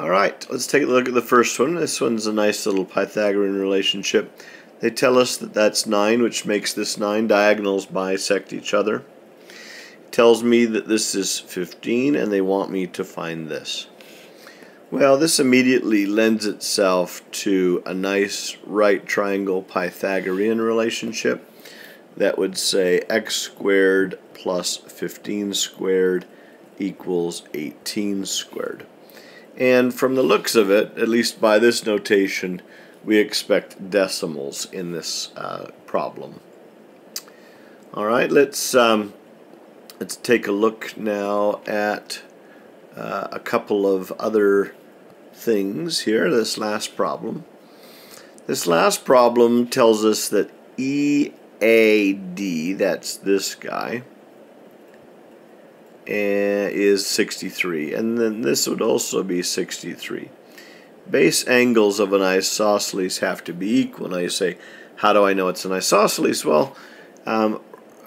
Alright, let's take a look at the first one. This one's a nice little Pythagorean relationship. They tell us that that's 9, which makes this 9. Diagonals bisect each other. It tells me that this is 15, and they want me to find this. Well, this immediately lends itself to a nice right triangle Pythagorean relationship that would say x squared plus 15 squared equals 18 squared. And from the looks of it, at least by this notation, we expect decimals in this uh, problem. All right, let's um, let's take a look now at uh, a couple of other things here, this last problem. This last problem tells us that EAD, that's this guy, is 63. And then this would also be 63. Base angles of an isosceles have to be equal. Now you say, how do I know it's an isosceles? Well, um,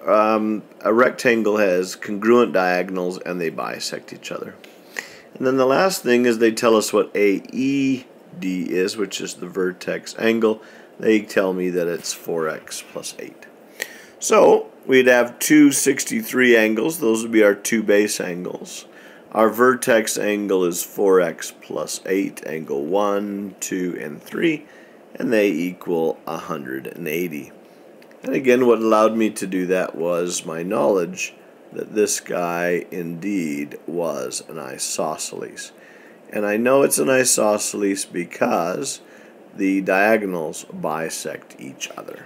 um, a rectangle has congruent diagonals and they bisect each other. And then the last thing is they tell us what AED is, which is the vertex angle. They tell me that it's 4x plus 8. So we'd have two 63 angles. Those would be our two base angles. Our vertex angle is 4x plus 8, angle 1, 2, and 3, and they equal 180. And again, what allowed me to do that was my knowledge that this guy indeed was an isosceles. And I know it's an isosceles because the diagonals bisect each other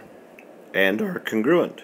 and are congruent.